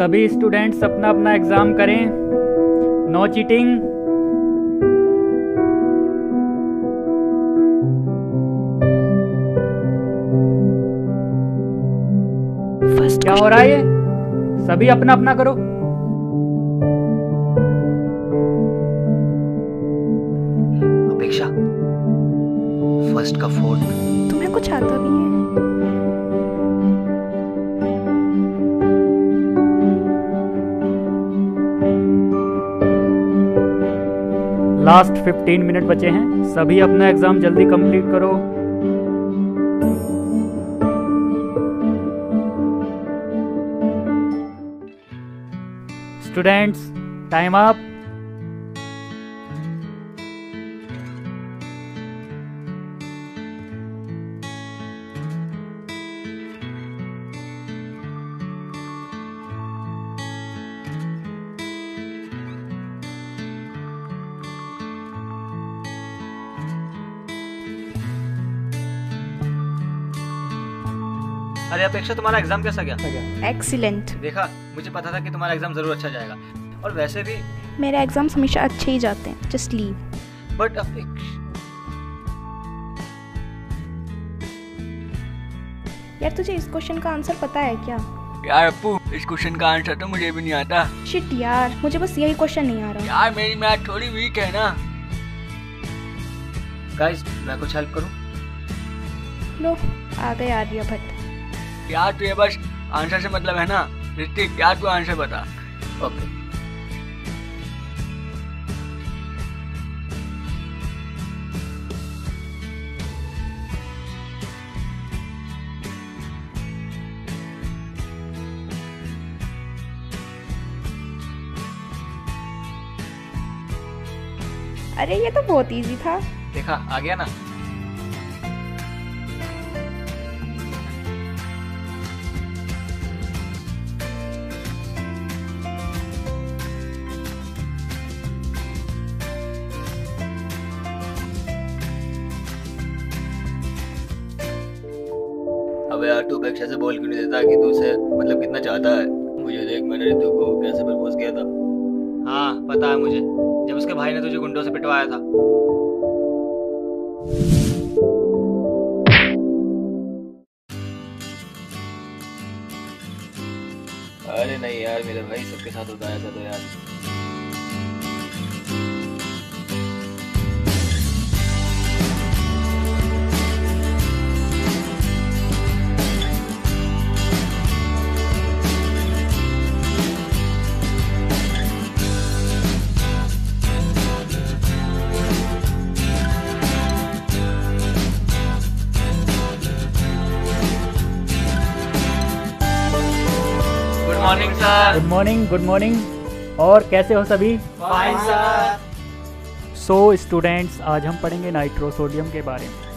सभी स्टूडेंट्स अपना अपना एग्ज़ाम करें। नो चीटिंग क्या हो रहा है ये? सभी अपना अपना करो। अपेक्षा फ़र्स्ट का फोर्थ तुम्हें कुछ आता भी है। लास्ट 15 मिनट बचे हैं। सभी अपना एग्ज़ाम जल्दी कंप्लीट करो। स्टूडेंट्स टाइम अप अरे अपेक्षा तुम्हारा एग्ज़ाम कैसा गया? एक्सीलेंट देखा मुझे पता था कि तुम्हारा एग्ज़ाम ज़रूर अच्छा जाएगा। और वैसे भी मेरे एग्ज़ाम्स हमेशा अच्छे ही जाते हैं जस्ट लीव बट अपेक्षा यार तुझे इस क्वेश्चन का आंसर पता है क्या? यार अप्पू इस क्वेश्चन का आंसर तो मुझे भी नहीं आता। शिट यार मुझे बस यही क्वेश्चन नहीं आ रहा। यार मेरी मैथ थोड़ी वीक है ना। गाइस मैं कुछ हेल्प करूँ? लो आ गए आर्यभट्ट यार तुझे बस आंसर से मतलब है ना? ऋतिक यार तू आंसर बता। ओके अरे ये तो बहुत इजी था। देखा आ गया ना? अबे यार तू अपेक्षा से बोल क्यों नहीं देता कि तू उसे मतलब कितना चाहता है? मुझे देख मैंने रितु को कैसे प्रपोज किया था। हाँ पता है मुझे जब उसके भाई ने तुझे गुंडों से पिटवाया था। अरे नहीं यार मेरे भाई सबके साथ होता है ऐसा तो यार। Sir. Good morning good morning और कैसे हो सभी? फाइन सर सो स्टूडेंट्स आज हम पढ़ेंगे नाइट्रोसोडियम के बारे में।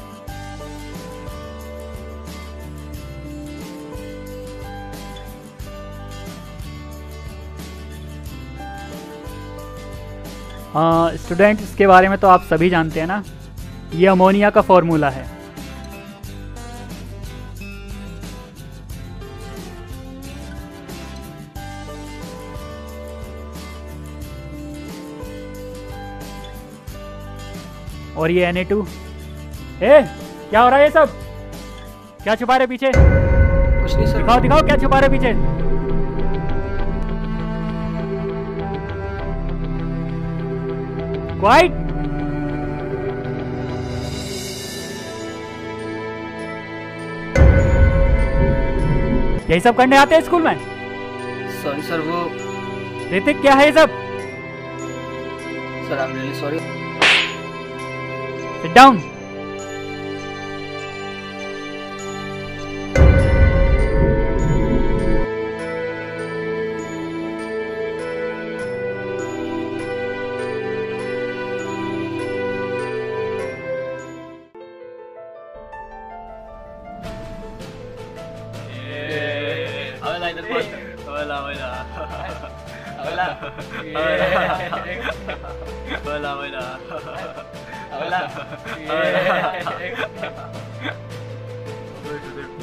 हाँ स्टूडेंट इसके बारे में तो आप सभी जानते हैं ना। ये अमोनिया का फॉर्मूला है। और ये Na2 ए क्या हो रहा है ये सब? क्या छुपा रहे पीछे? कुछ नहीं सर। दिखाओ दिखाओ क्या छुपा रहे पीछे? क्वाइट यही सब करने आते हैं स्कूल में? सॉरी सर वो ऋतिक क्या है ये सब? Sir I am really sorry phải không? Thôi là thôi là. Thôi là thôi là. Thôi là thôi là.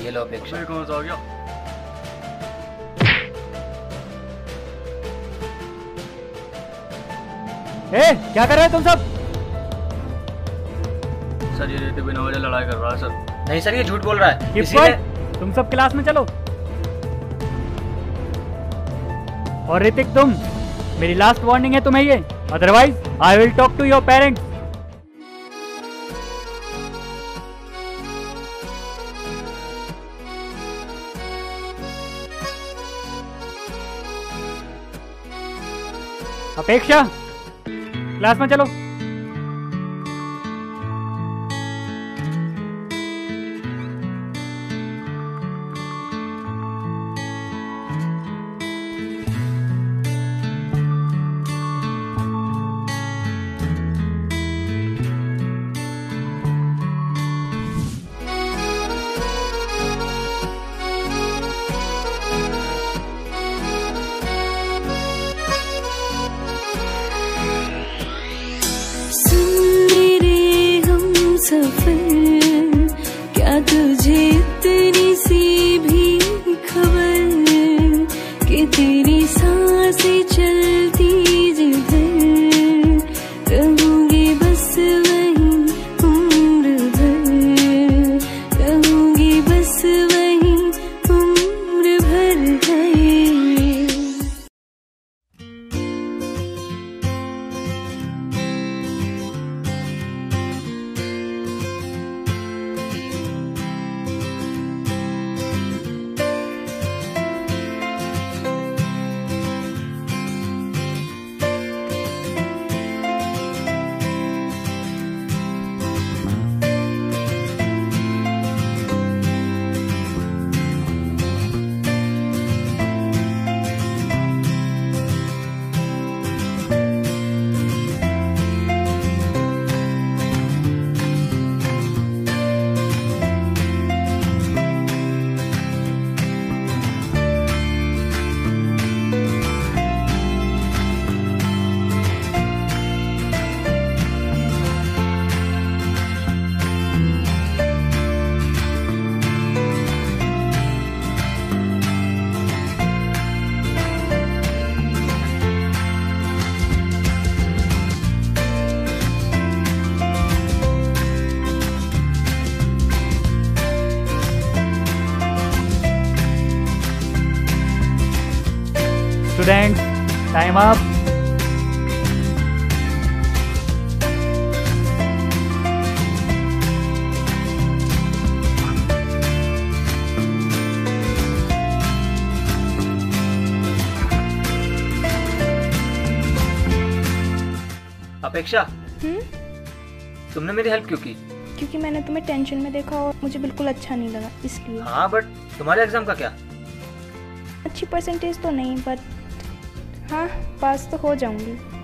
ये लो अपेक्षा। कौन सा हो गया। ए, क्या कर रहे हैं तुम सब? सर ये बिना वजह लड़ाई कर रहा है सर। नहीं सर ये झूठ बोल रहा है। इसीलिए तुम सब क्लास में चलो। और ऋतिक तुम मेरी लास्ट वार्निंग है तुम्हें ये। Otherwise I will talk to your parents Apeksha? Class में चलो। हम सफ़र स्टूडेंट्स टाइम अप अपेक्षा हम्म? तुमने मेरी हेल्प क्यों की? क्योंकि मैंने तुम्हें टेंशन में देखा और मुझे बिल्कुल अच्छा नहीं लगा इसलिए। हाँ बट तुम्हारे एग्ज़ाम का क्या? अच्छी परसेंटेज तो नहीं बट हाँ पास तो हो जाऊँगी।